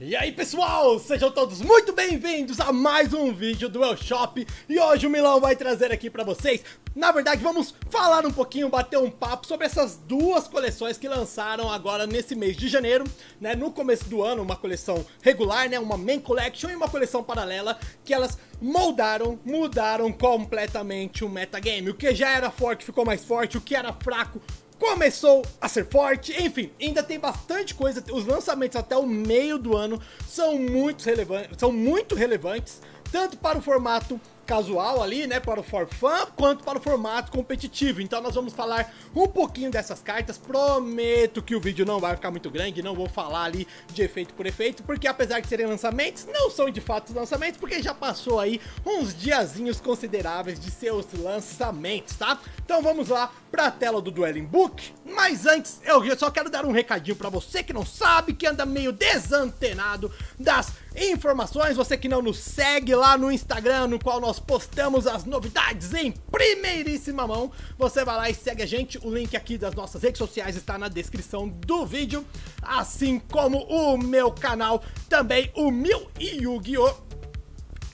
E aí pessoal, sejam todos muito bem-vindos a mais um vídeo do El Shop E hoje o Milão vai trazer aqui pra vocês Na verdade vamos falar um pouquinho, bater um papo sobre essas duas coleções que lançaram agora nesse mês de janeiro né, No começo do ano, uma coleção regular, né, uma main collection e uma coleção paralela Que elas moldaram, mudaram completamente o metagame. O que já era forte ficou mais forte, o que era fraco começou a ser forte, enfim, ainda tem bastante coisa, os lançamentos até o meio do ano são muito relevantes, são muito relevantes, tanto para o formato casual ali, né, para o for fun, quanto para o formato competitivo. Então nós vamos falar um pouquinho dessas cartas. Prometo que o vídeo não vai ficar muito grande, não vou falar ali de efeito por efeito, porque apesar de serem lançamentos, não são de fato lançamentos, porque já passou aí uns diazinhos consideráveis de seus lançamentos, tá? Então vamos lá para a tela do Dueling Book. Mas antes, eu só quero dar um recadinho para você que não sabe, que anda meio desantenado das informações, você que não nos segue lá no Instagram, no qual nós postamos as novidades em primeiríssima mão, você vai lá e segue a gente, o link aqui das nossas redes sociais está na descrição do vídeo, assim como o meu canal, também o e Yu-Gi-Oh!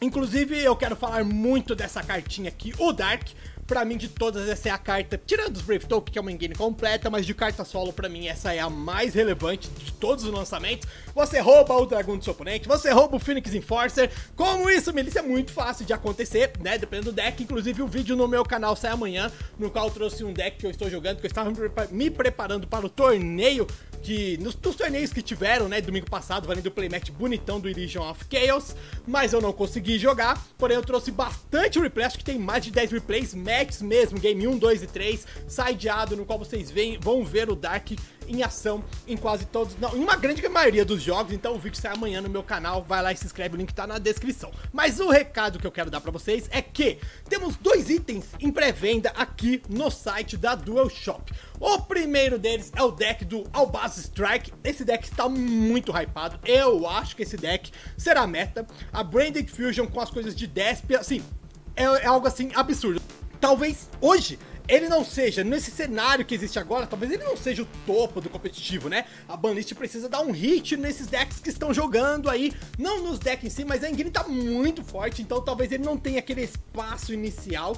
Inclusive, eu quero falar muito dessa cartinha aqui, o Dark, Pra mim, de todas, essa é a carta, tirando os Brave Token, que é uma engine completa, mas de carta solo, pra mim, essa é a mais relevante de todos os lançamentos. Você rouba o dragão do seu oponente, você rouba o Phoenix Enforcer. Como isso, milícia, é muito fácil de acontecer, né? Dependendo do deck. Inclusive, o vídeo no meu canal sai amanhã, no qual eu trouxe um deck que eu estou jogando, que eu estava me preparando para o torneio nos, nos, torneios que tiveram, né, domingo passado, valendo o playmatch bonitão do Illusion of Chaos, mas eu não consegui jogar, porém eu trouxe bastante replay, acho que tem mais de 10 replays, matches mesmo, game 1, 2 e 3, sideado, no qual vocês veem, vão ver o Dark em ação em quase todos, não, em uma grande maioria dos jogos, então o vídeo sai amanhã no meu canal, vai lá e se inscreve, o link tá na descrição. Mas o recado que eu quero dar pra vocês é que temos dois itens em pré-venda aqui no site da Dual Shop. O primeiro deles é o deck do Albaz Strike, esse deck está muito hypado, eu acho que esse deck será meta, a Branded Fusion com as coisas de Despia, assim, é, é algo assim absurdo. Talvez hoje ele não seja, nesse cenário que existe agora, talvez ele não seja o topo do competitivo, né? A Banlist precisa dar um hit nesses decks que estão jogando aí, não nos decks em si, mas a engine tá muito forte, então talvez ele não tenha aquele espaço inicial,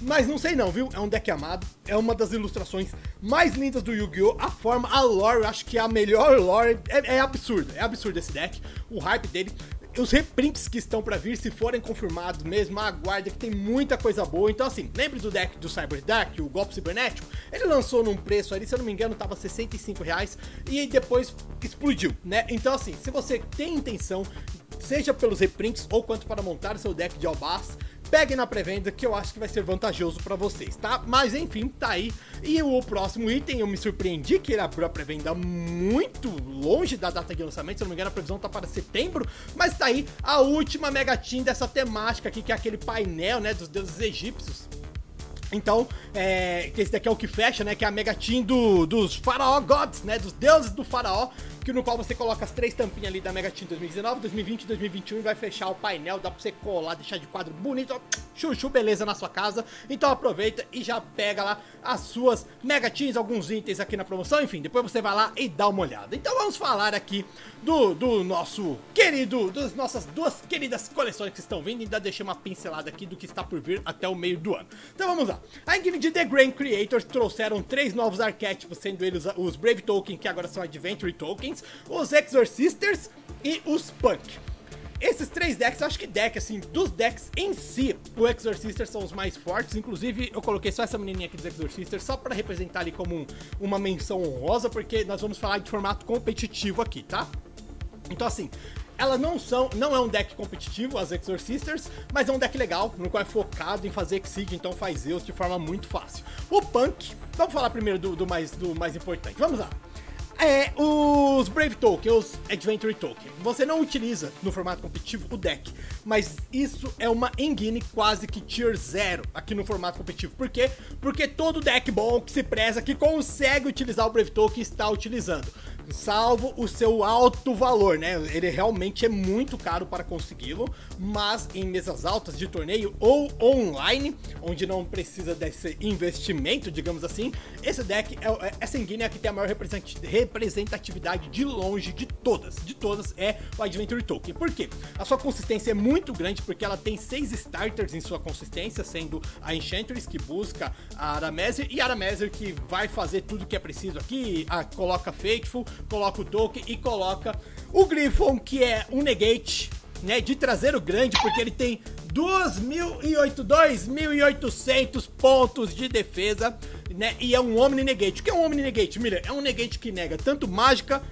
mas não sei não, viu? É um deck amado, é uma das ilustrações mais lindas do Yu-Gi-Oh! A forma, a lore, eu acho que é a melhor lore, é, é absurdo, é absurdo esse deck, o hype dele os reprints que estão para vir, se forem confirmados mesmo, aguarde que tem muita coisa boa. Então assim, lembre do deck do Cyber Dark, o golpe cibernético? Ele lançou num preço ali, se eu não me engano, tava 65 reais e depois explodiu, né? Então assim, se você tem intenção, seja pelos reprints ou quanto para montar seu deck de Albaz, peguem na pré-venda que eu acho que vai ser vantajoso para vocês, tá? Mas enfim, tá aí. E o próximo item, eu me surpreendi que ele abriu a pré-venda muito longe da data de lançamento, se não me engano a previsão tá para setembro, mas tá aí a última Mega Team dessa temática aqui, que é aquele painel, né, dos deuses egípcios. Então, é, esse daqui é o que fecha, né? Que é a Mega Team do, dos Faraó Gods, né? Dos deuses do Faraó que no qual você coloca as três tampinhas ali da Mega Team 2019, 2020 e 2021 e vai fechar o painel, dá pra você colar, deixar de quadro bonito, chuchu, beleza na sua casa. Então aproveita e já pega lá as suas Mega Teams, alguns itens aqui na promoção, enfim, depois você vai lá e dá uma olhada. Então vamos falar aqui do, do nosso querido, das nossas duas queridas coleções que estão vindo, ainda deixei uma pincelada aqui do que está por vir até o meio do ano. Então vamos lá. A de The Grand Creators trouxeram três novos arquétipos, sendo eles os Brave Token, que agora são Adventure Tokens, os Exorcisters e os Punk. Esses três decks, acho que deck, assim, dos decks em si, o Exorcister são os mais fortes. Inclusive, eu coloquei só essa menininha aqui dos Exorcisters só para representar ali como um, uma menção honrosa, porque nós vamos falar de formato competitivo aqui, tá? Então, assim, elas não são, não é um deck competitivo, as Exorcisters, mas é um deck legal, no qual é focado em fazer Exceed, então faz Zeus de forma muito fácil. O Punk, vamos falar primeiro do, do mais, do mais importante, vamos lá. É, os Brave Token, os Adventure Token. Você não utiliza no formato competitivo o deck, mas isso é uma engine quase que tier 0 aqui no formato competitivo. Por quê? Porque todo deck bom que se preza, que consegue utilizar o Brave Token, está utilizando. Salvo o seu alto valor, né? Ele realmente é muito caro para consegui-lo, mas em mesas altas de torneio ou online, onde não precisa desse investimento, digamos assim, esse deck, é, é essa engine é a que tem a maior representatividade de longe de todas, de todas é o Adventure Token. Por quê? A sua consistência é muito grande porque ela tem seis starters em sua consistência, sendo a Enchantress que busca a Arameser e a Arameser que vai fazer tudo que é preciso aqui, a, coloca Faithful, coloca o Token e coloca o Griffon que é um negate né, de traseiro grande, porque ele tem 2.800 pontos de defesa, né, e é um Omni Negate. O que é um Omni Negate, Miller? É um Negate que nega tanto mágica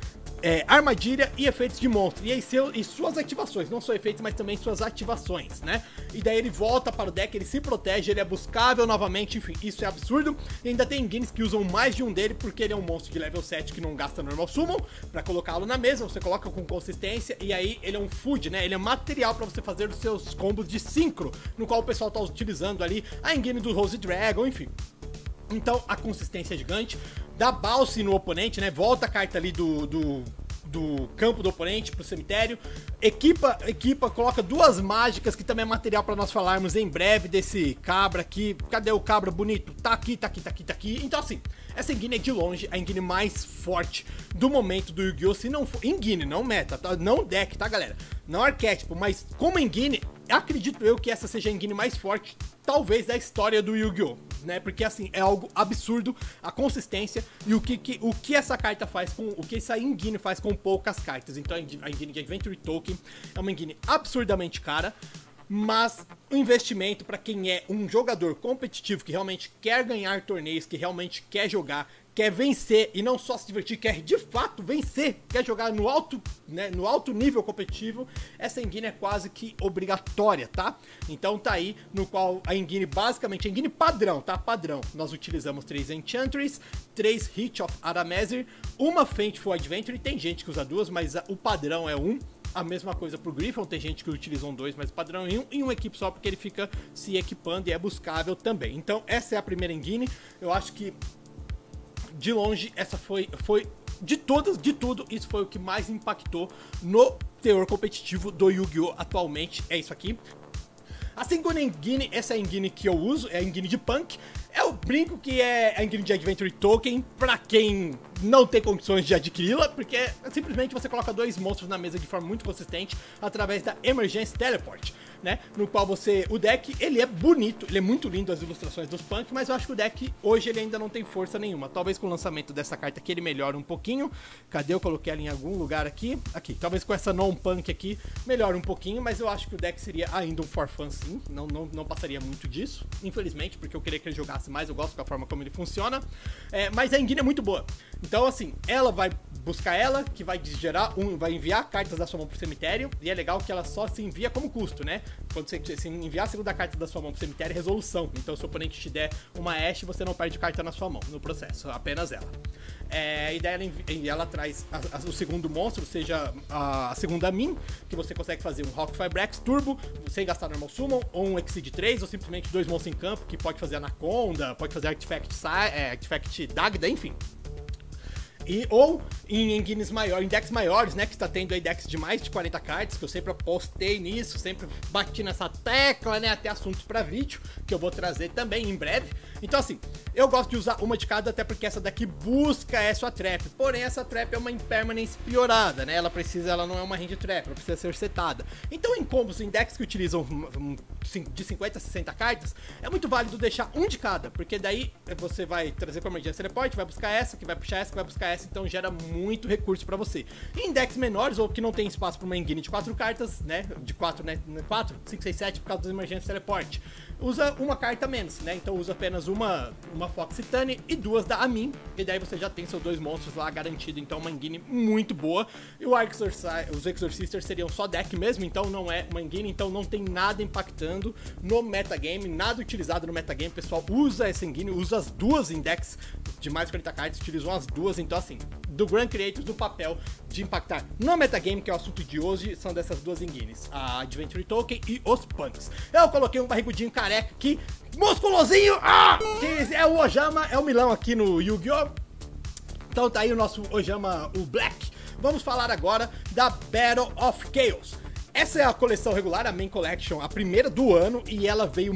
é, armadilha e efeitos de monstro. E aí seu, e suas ativações, não só efeitos, mas também suas ativações, né? E daí ele volta para o deck, ele se protege, ele é buscável novamente, enfim, isso é absurdo. E ainda tem guinness que usam mais de um dele, porque ele é um monstro de level 7 que não gasta normal summon, para colocá-lo na mesa, você coloca com consistência, e aí ele é um food, né? Ele é material para você fazer os seus combos de sincro, no qual o pessoal tá utilizando ali a engine do Rose Dragon, enfim. Então a consistência é gigante dá balse no oponente, né? Volta a carta ali do, do, do campo do oponente pro cemitério. Equipa, equipa, coloca duas mágicas que também é material para nós falarmos em breve desse cabra aqui. Cadê o cabra bonito? Tá aqui, tá aqui, tá aqui, tá aqui. Então assim, essa Engine é de longe a Engine mais forte do momento do Yu-Gi-Oh! Se não for. Engine, não meta, tá? não deck, tá, galera? Não arquétipo, mas como Engine, acredito eu que essa seja a Engine mais forte, talvez, da história do Yu-Gi-Oh! Né? Porque assim, é algo absurdo a consistência e o que, que, o que essa carta faz com. O que essa Engine faz com poucas cartas. Então a Engine de Adventure Token é uma Engine absurdamente cara mas o investimento para quem é um jogador competitivo que realmente quer ganhar torneios, que realmente quer jogar, quer vencer e não só se divertir, quer de fato vencer, quer jogar no alto, né, no alto nível competitivo, essa engine é quase que obrigatória, tá? Então tá aí no qual a engine basicamente, a engine padrão, tá? Padrão. Nós utilizamos três Enchantress, três Hit of Arameser, uma Faintful Adventure, tem gente que usa duas, mas o padrão é um a mesma coisa pro Griffon, tem gente que utiliza um dois, mas padrão em um, em uma equipe só, porque ele fica se equipando e é buscável também. Então, essa é a primeira engine. Eu acho que, de longe, essa foi, foi de todas, de tudo, isso foi o que mais impactou no teor competitivo do Yu-Gi-Oh! atualmente. É isso aqui. A segunda engine, essa é a engine que eu uso, é a engine de Punk. É o brinco que é a engine de Adventure Token, pra quem não tem condições de adquiri-la, porque simplesmente você coloca dois monstros na mesa de forma muito consistente através da Emergence Teleport né? No qual você. O deck, ele é bonito, ele é muito lindo as ilustrações dos punk, mas eu acho que o deck hoje ele ainda não tem força nenhuma. Talvez com o lançamento dessa carta aqui ele melhore um pouquinho. Cadê? Eu coloquei ela em algum lugar aqui. Aqui. Talvez com essa non-punk aqui melhore um pouquinho, mas eu acho que o deck seria ainda um for fun sim. Não, não, não passaria muito disso, infelizmente, porque eu queria que ele jogasse mais. Eu gosto da forma como ele funciona. É, mas a engine é muito boa. Então, assim, ela vai buscar ela, que vai gerar um, vai enviar cartas da sua mão pro cemitério, e é legal que ela só se envia como custo, né? Quando você, você enviar a segunda carta da sua mão pro cemitério, é resolução. Então, se o oponente te der uma Ash, você não perde carta na sua mão no processo, apenas ela. É, e daí ela, ela traz a, a, o segundo monstro, seja a, a, segunda min, que você consegue fazer um Rock Firebrax Turbo, sem gastar normal summon, ou um Exceed 3, ou simplesmente dois monstros em campo, que pode fazer Anaconda, pode fazer Artifact, é, Artifact Dagda, enfim. E, ou em engines maiores, em decks maiores, né? Que está tendo aí decks de mais de 40 cartas, que eu sempre apostei nisso, sempre bati nessa tecla, né? Até assuntos para vídeo, que eu vou trazer também em breve. Então, assim, eu gosto de usar uma de cada, até porque essa daqui busca essa trap. Porém, essa trap é uma impermanence piorada, né? Ela precisa, ela não é uma range trap, ela precisa ser setada. Então, em combos, em decks que utilizam de 50 a 60 cartas, é muito válido deixar um de cada, porque daí você vai trazer com a emergência report, vai buscar essa, que vai puxar essa, que vai buscar essa, então gera muito recurso para você. em decks menores, ou que não tem espaço para uma engine de 4 cartas, né? De 4, né? 4, 5, 6, 7 por causa das emergências teleport usa uma carta menos, né? Então usa apenas uma, uma Fox Titane e duas da Amin, e daí você já tem seus dois monstros lá garantido, então uma Engine muito boa. E o Exorci os Exorcisters seriam só deck mesmo, então não é uma Engine, então não tem nada impactando no metagame, nada utilizado no metagame, pessoal usa essa Engine, usa as duas em decks de mais 40 cartas, utilizam as duas, então assim, do Grand Creators do papel de impactar no metagame, que é o assunto de hoje, são dessas duas Engines, a Adventure Token e os Punks. Eu coloquei um barrigudinho careca aqui, musculosinho, ah, que é o Ojama, é o Milão aqui no Yu-Gi-Oh! Então tá aí o nosso Ojama, o Black. Vamos falar agora da Battle of Chaos. Essa é a coleção regular, a Main Collection, a primeira do ano, e ela veio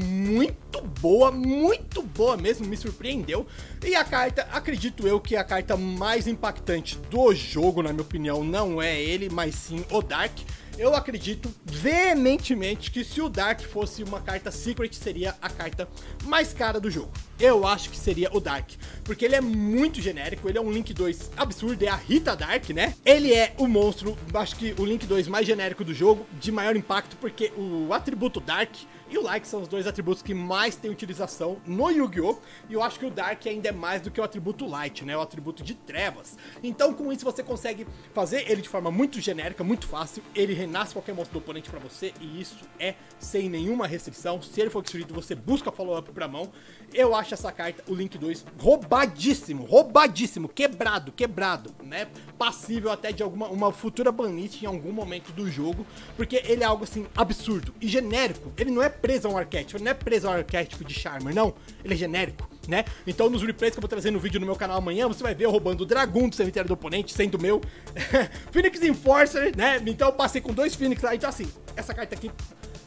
muito boa, muito boa mesmo, me surpreendeu. E a carta, acredito eu que a carta mais impactante do jogo, na minha opinião, não é ele, mas sim o Dark. Eu acredito veementemente que se o Dark fosse uma carta Secret, seria a carta mais cara do jogo. Eu acho que seria o Dark, porque ele é muito genérico, ele é um Link 2 absurdo, é a Rita Dark, né? Ele é o monstro, acho que o Link 2 mais genérico do jogo, de maior impacto, porque o atributo Dark e o Like são os dois atributos que mais têm utilização no Yu-Gi-Oh! E eu acho que o Dark ainda é mais do que o atributo Light, né? O atributo de trevas. Então, com isso, você consegue fazer ele de forma muito genérica, muito fácil. Ele renasce qualquer monstro do oponente para você, e isso é sem nenhuma restrição. Se ele for destruído, você busca follow-up pra mão. Eu acho essa carta, o Link 2, roubadíssimo, roubadíssimo, quebrado, quebrado, né? Passível até de alguma uma futura banlist em algum momento do jogo, porque ele é algo assim absurdo e genérico. Ele não é preso a um arquétipo, ele não é preso a um arquétipo de Charmer, não. Ele é genérico, né? Então nos replays que eu vou trazer no vídeo no meu canal amanhã, você vai ver eu roubando o Dragon do cemitério do oponente, sendo meu. Phoenix Enforcer, né? Então eu passei com dois Phoenix lá. Então assim, essa carta aqui,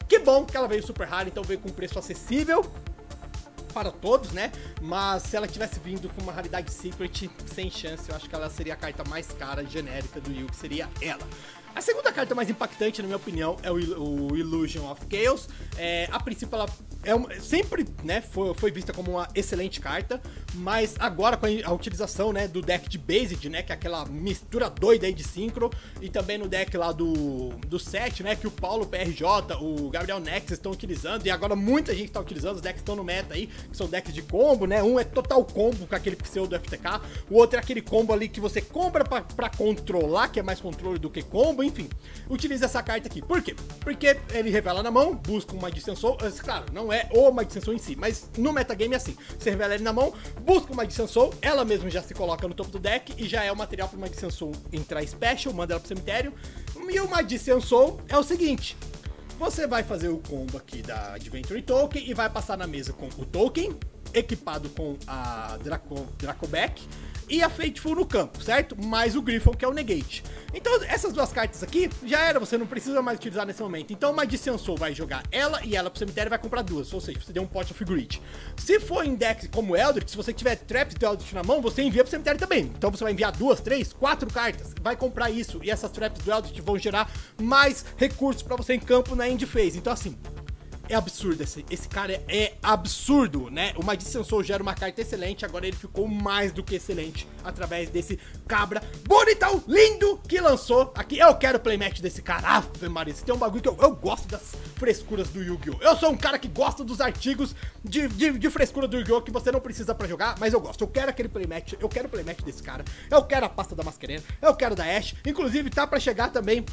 que bom que ela veio super rara, então veio com preço acessível para todos, né? Mas se ela tivesse vindo com uma raridade Secret, sem chance, eu acho que ela seria a carta mais cara genérica do Yu, que seria ela. A segunda carta mais impactante, na minha opinião, é o, o Illusion of Chaos. É, a princípio, ela é uma, sempre né, foi, foi, vista como uma excelente carta, mas agora com a, utilização né, do deck de Based, né, que é aquela mistura doida aí de Synchro, e também no deck lá do, do set, né, que o Paulo PRJ, o Gabriel Nex estão utilizando, e agora muita gente está utilizando, os decks estão no meta aí, que são decks de combo, né, um é total combo com aquele pseudo FTK, o outro é aquele combo ali que você compra para controlar, que é mais controle do que combo, enfim, utiliza essa carta aqui. Por quê? Porque ele revela na mão, busca uma distensor, claro, não é o uma distensor em si, mas no metagame é assim, você revela ele na mão, busca uma distensor, ela mesma já se coloca no topo do deck e já é o material para uma distensor entrar special, manda ela pro cemitério. E uma distensor é o seguinte, você vai fazer o combo aqui da Adventure Token e vai passar na mesa com o token, equipado com a Draco, Dracoback e a Fateful no campo, certo? Mais o Griffon, que é o Negate. Então, essas duas cartas aqui, já era, você não precisa mais utilizar nesse momento. Então, uma Soul vai jogar ela e ela pro cemitério vai comprar duas, ou seja, você deu um pot of grid. Se for decks como Eldritch, se você tiver Traps do Eldritch na mão, você envia pro cemitério também. Então, você vai enviar duas, três, quatro cartas, vai comprar isso, e essas Traps do Eldritch vão gerar mais recursos para você em campo na end phase. Então, assim, é absurdo. Esse, esse cara é, é, absurdo, né? O Magician Sensor gera uma carta excelente, agora ele ficou mais do que excelente através desse cabra bonitão, lindo que lançou aqui. Eu quero playmatch desse cara. Ave Maria, tem um bagulho que eu, eu gosto das frescuras do Yu-Gi-Oh! Eu sou um cara que gosta dos artigos de, de, de frescura do Yu-Gi-Oh! que você não precisa pra jogar, mas eu gosto. Eu quero aquele playmatch, eu quero o playmatch desse cara. Eu quero a pasta da Masquerena, eu quero da Ash. Inclusive, tá pra chegar também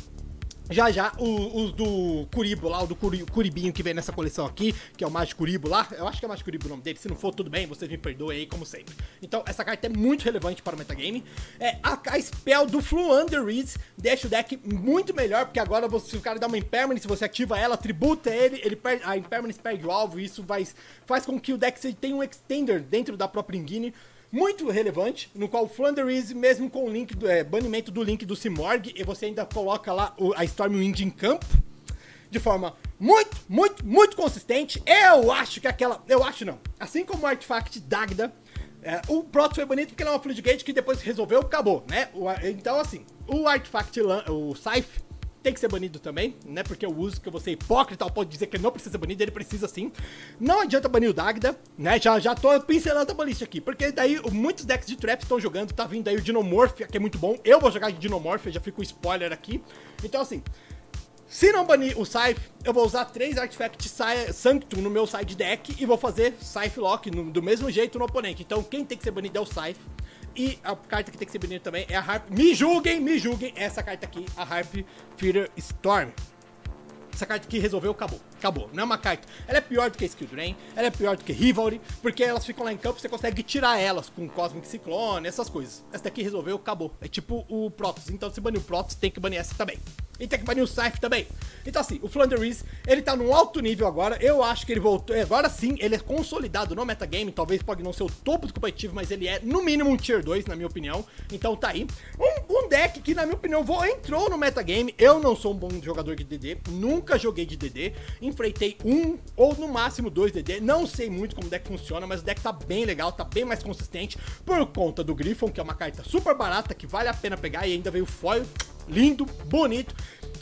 já já, os do Curibo lá, o do Curi, Curibinho que vem nessa coleção aqui, que é o Mágico Curibo lá. Eu acho que é Mágico Curibo o nome dele. Se não for, tudo bem, vocês me perdoem aí, como sempre. Então, essa carta é muito relevante para o metagame. É, a, a spell do Fluander Reeds deixa o deck muito melhor, porque agora você, se o cara dá uma Impermanence, você ativa ela, tributa ele, ele perde, a Impermanence perde o alvo, e isso vai, faz com que o deck tenha um Extender dentro da própria Engine muito relevante, no qual Flanders, mesmo com o link do é, banimento do link do Simorg, e você ainda coloca lá o, a Stormwind em campo, de forma muito, muito, muito consistente. Eu acho que aquela. Eu acho não. Assim como o Artifact Dagda, é, o Proto foi bonito porque ele é uma Floodgate que depois resolveu, acabou, né? O, então, assim, o Artifact, o Scythe, tem que ser banido também, né? Porque eu uso que vou ser hipócrita pode dizer que ele não precisa ser banido, ele precisa sim. Não adianta banir o Dagda, né? Já, já tô pincelando a balista aqui, porque daí muitos decks de trap estão jogando, tá vindo aí o Dinomorphia, que é muito bom. Eu vou jogar de Dinomorphia, já fico spoiler aqui. Então assim, se não banir o Scythe, eu vou usar três Artifacts Sanctum no meu side deck e vou fazer Scythe Lock no, do mesmo jeito no oponente. Então quem tem que ser banido é o Scythe. E a carta que tem que ser bonita também é a Harp. Me julguem, me julguem. Essa carta aqui, a Harp Feeder Storm. Essa carta aqui resolveu, acabou. Acabou. Não é uma carta. Ela é pior do que Skill Drain, ela é pior do que Rivalry, porque elas ficam lá em campo, você consegue tirar elas com Cosmic Cyclone, essas coisas. Essa daqui resolveu, acabou. É tipo o Protoss. Então se banir o Protoss, tem que banir essa também. E tem que banir o Scythe também. Então assim, o Flanders, ele tá num alto nível agora, eu acho que ele voltou, agora sim, ele é consolidado no metagame, talvez pode não ser o topo do competitivo, mas ele é no mínimo um tier 2, na minha opinião, então tá aí. Um, um deck que, na minha opinião, entrou no metagame, eu não sou um bom jogador de DD, nunca joguei de DD, enfrentei um ou no máximo dois DD, não sei muito como o deck funciona, mas o deck tá bem legal, tá bem mais consistente, por conta do Griffon, que é uma carta super barata, que vale a pena pegar, e ainda veio foil lindo, bonito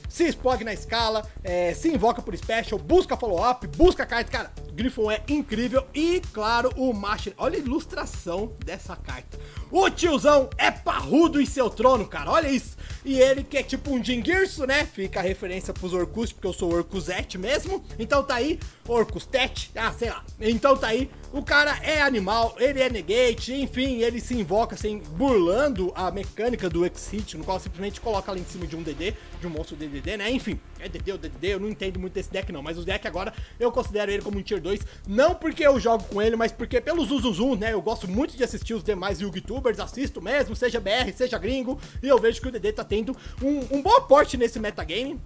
se explode na escala, é, se invoca por special, busca follow-up, busca carta. Cara, Griffon é incrível. E, claro, o Master. Olha a ilustração dessa carta. O tiozão é parrudo em seu trono, cara. Olha isso. E ele que é tipo um Jingirso, né? Fica a referência pros Orcus, porque eu sou Orcusete mesmo. Então tá aí, Orcustete, ah, sei lá. Então tá aí, o cara é animal, ele é negate, enfim, ele se invoca assim, burlando a mecânica do Exit, no qual simplesmente coloca ali em cima de um DD, de um monstro DDD, né? Enfim, é DD ou DDD, eu não entendo muito desse deck não, mas o deck agora eu considero ele como um Tier 2, não porque eu jogo com ele, mas porque pelo Zuzuzum, né? Eu gosto muito de assistir os demais YouTubers, assisto mesmo, seja BR, seja gringo, e eu vejo que o DD tá tendo um, um bom aporte nesse metagame.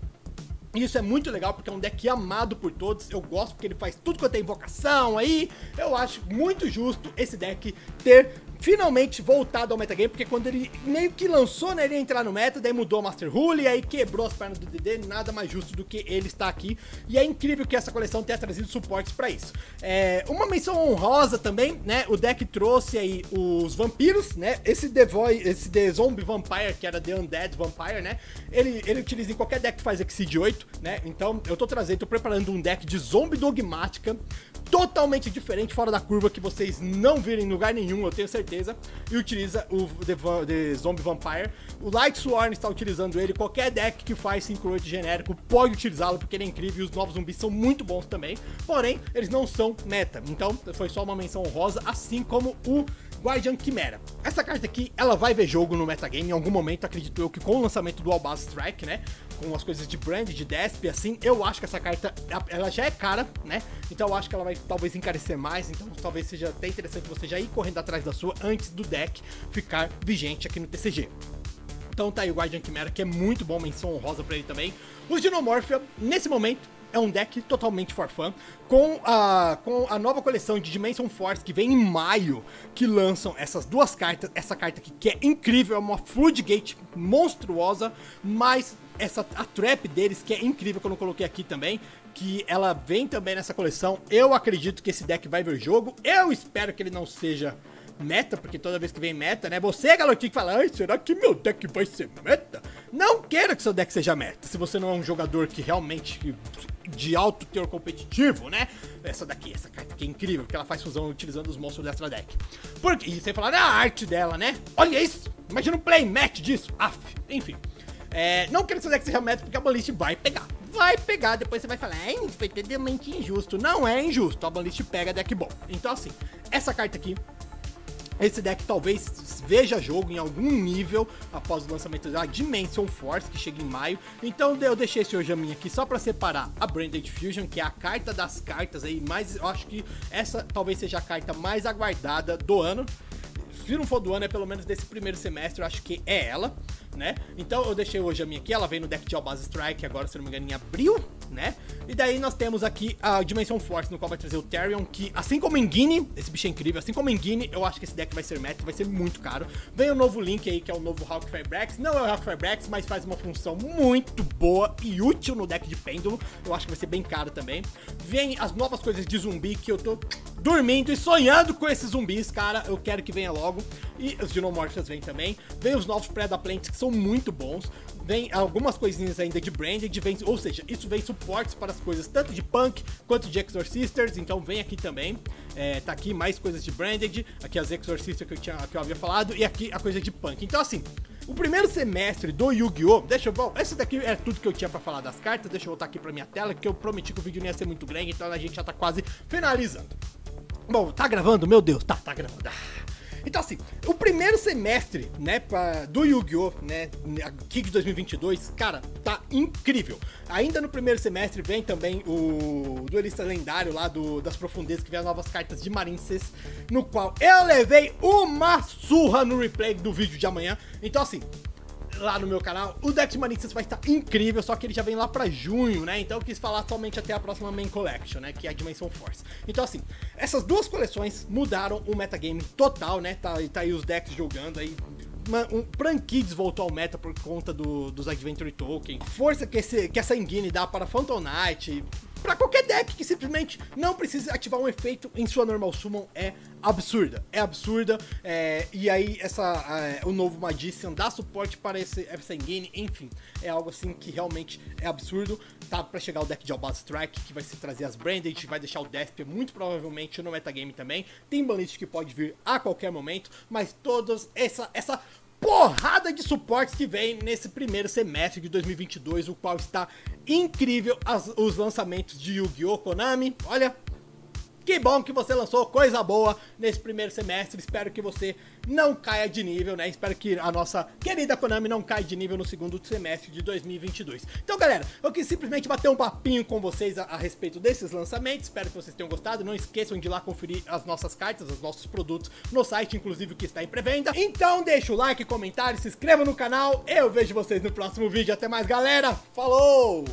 Isso é muito legal porque é um deck amado por todos. Eu gosto porque ele faz tudo quanto é invocação aí. Eu acho muito justo esse deck ter finalmente voltado ao metagame, porque quando ele meio que lançou, né, ele ia entrar no meta, daí mudou o Master Rule, e aí quebrou as pernas do DD, nada mais justo do que ele estar aqui, e é incrível que essa coleção tenha trazido suportes para isso. É, uma menção honrosa também, né, o deck trouxe aí os vampiros, né, esse The, Void, esse The Zombie Vampire, que era The Undead Vampire, né, ele, ele utiliza em qualquer deck que faz Exceed 8, né, então eu tô trazendo, tô preparando um deck de Zombie Dogmática, totalmente diferente, fora da curva, que vocês não virem em lugar nenhum, eu tenho certeza. E utiliza o The, The Zombie Vampire. O Light Sworn está utilizando ele. Qualquer deck que faz 5-8 genérico pode utilizá-lo, porque ele é incrível e os novos zumbis são muito bons também. Porém, eles não são meta. Então, foi só uma menção honrosa, assim como o Guardian Chimera. Essa carta aqui, ela vai ver jogo no metagame em algum momento, acredito eu que com o lançamento do Albaz Strike, né? Com as coisas de brand, de desp, assim, eu acho que essa carta, ela já é cara, né? Então eu acho que ela vai talvez encarecer mais, então talvez seja até interessante você já ir correndo atrás da sua antes do deck ficar vigente aqui no TCG. Então tá aí o Guardian Chimera, que é muito bom, menção honrosa pra ele também. Os Dinomorphia, nesse momento, é um deck totalmente for fun, com a, com a nova coleção de Dimension Force que vem em maio, que lançam essas duas cartas, essa carta aqui que é incrível, é uma Floodgate monstruosa, mas essa a trap deles que é incrível que eu não coloquei aqui também, que ela vem também nessa coleção. Eu acredito que esse deck vai ver jogo. Eu espero que ele não seja meta, porque toda vez que vem meta, né? Você, galotinho, que fala, ai, será que meu deck vai ser meta? Não queira que seu deck seja meta, se você não é um jogador que realmente de alto teor competitivo, né? Essa daqui, essa carta aqui é incrível, porque ela faz fusão utilizando os monstros Extra Deck. Porque, e você falar, ah, a arte dela, né? Olha isso! Imagina um playmatch disso! Aff, enfim. É, não quero que seu deck seja meta, porque a Balist vai pegar. Vai pegar, depois você vai falar, é, foi totalmente injusto. Não é injusto, a Balist pega deck bom. Então assim, essa carta aqui esse deck talvez veja jogo em algum nível após o lançamento da Dimension Force, que chega em maio. Então eu deixei esse Ojamin aqui só para separar a Branded Fusion, que é a carta das cartas aí, mas eu acho que essa talvez seja a carta mais aguardada do ano. Se não for do ano, é pelo menos desse primeiro semestre, eu acho que é ela né? Então eu deixei hoje a minha aqui, ela vem no deck de Albaz Strike agora, se não me engano, em abril, né? E daí nós temos aqui a Dimensão Force, no qual vai trazer o Therion, que assim como em Guine, esse bicho é incrível, assim como em Guine, eu acho que esse deck vai ser meta, vai ser muito caro. Vem o novo Link aí, que é o novo Hawk Firebrax, não é o Hawk Firebrax, mas faz uma função muito boa e útil no deck de pêndulo, eu acho que vai ser bem caro também. Vem as novas coisas de zumbi, que eu tô dormindo e sonhando com esses zumbis, cara, eu quero que venha logo. E os Dinomorphs vêm também. Vem os novos Predaplantes, que são muito bons. Vem algumas coisinhas ainda de branded, vem, ou seja, isso vem suportes para as coisas tanto de punk quanto de Exorcisters, então vem aqui também. É, tá aqui mais coisas de branded, aqui as Exorcisters que eu, tinha, que eu havia falado, e aqui a coisa de punk. Então assim, o primeiro semestre do Yu-Gi-Oh! Deixa eu. Bom, esse daqui é tudo que eu tinha pra falar das cartas. Deixa eu voltar aqui pra minha tela, que eu prometi que o vídeo não ia ser muito grande, então a gente já tá quase finalizando. Bom, tá gravando? Meu Deus, tá, tá gravando. Então, assim, o primeiro semestre, né, pra, do Yu-Gi-Oh!, né, aqui de 2022, cara, tá incrível. Ainda no primeiro semestre vem também o duelista lendário lá do, das profundezas, que vem as novas cartas de Marinces, no qual eu levei uma surra no replay do vídeo de amanhã. Então, assim, lá no meu canal. O Dex Manistas vai estar incrível, só que ele já vem lá pra junho, né? Então eu quis falar somente até a próxima Main Collection, né? Que é a Dimensão Force. Então assim, essas duas coleções mudaram o metagame total, né? Tá, tá aí os decks jogando aí um Prankids voltou ao meta por conta do, dos Adventure Token. A força que, esse, que essa Engine dá para Phantom Knight, para qualquer deck que simplesmente não precise ativar um efeito em sua normal summon é absurda. É absurda. É, e aí essa, é, o novo Magician dá suporte para esse, essa engine. Enfim, é algo assim que realmente é absurdo. Tá para chegar o deck de Albaz Strike, que vai se trazer as Branded, vai deixar o Desp muito provavelmente no metagame também. Tem Banlist que pode vir a qualquer momento, mas todas essa, essa porrada de suportes que vem nesse primeiro semestre de 2022, o qual está incrível as, os lançamentos de Yu-Gi-Oh! Konami. Olha, que bom que você lançou coisa boa nesse primeiro semestre. Espero que você não caia de nível, né? Espero que a nossa querida Konami não caia de nível no segundo semestre de 2022. Então, galera, eu quis simplesmente bater um papinho com vocês a, a respeito desses lançamentos. Espero que vocês tenham gostado. Não esqueçam de ir lá conferir as nossas cartas, os nossos produtos no site, inclusive o que está em pré-venda. Então, deixa o like, comentário, se inscreva no canal. Eu vejo vocês no próximo vídeo. Até mais, galera. Falou!